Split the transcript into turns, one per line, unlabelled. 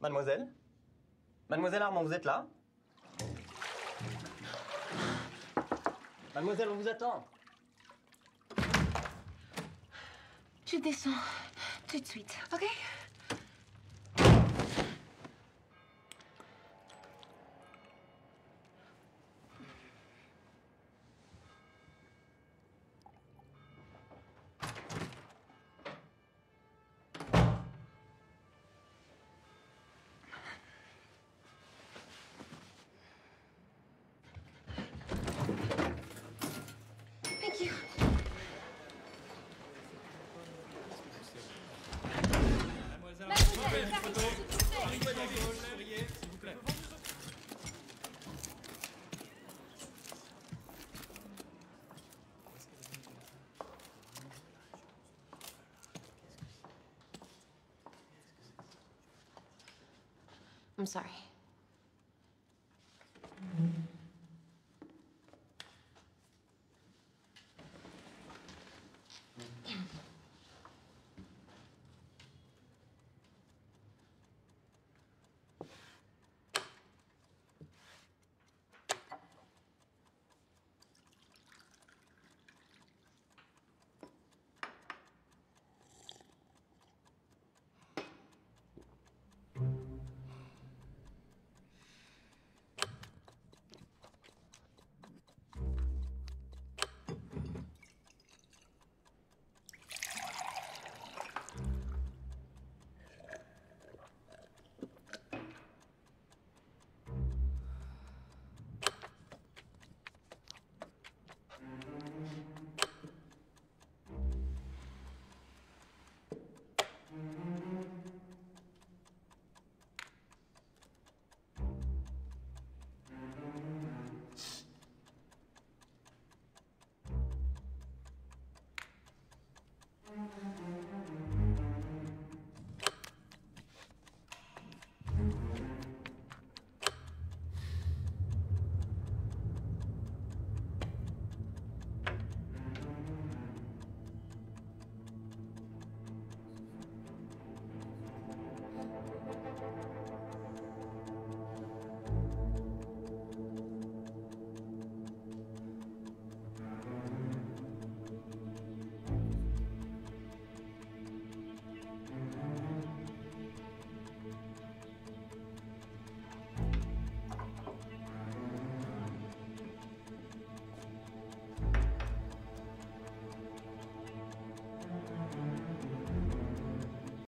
Mademoiselle Mademoiselle Armand, vous êtes là Mademoiselle, on vous attend.
Tu descends tout de suite, ok? I'm sorry. Mm-hmm.